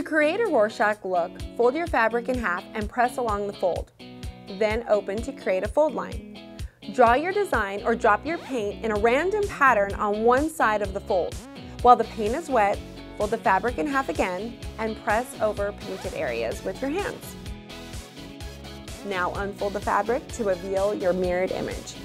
To create a Rorschach look, fold your fabric in half and press along the fold. Then open to create a fold line. Draw your design or drop your paint in a random pattern on one side of the fold. While the paint is wet, fold the fabric in half again and press over painted areas with your hands. Now unfold the fabric to reveal your mirrored image.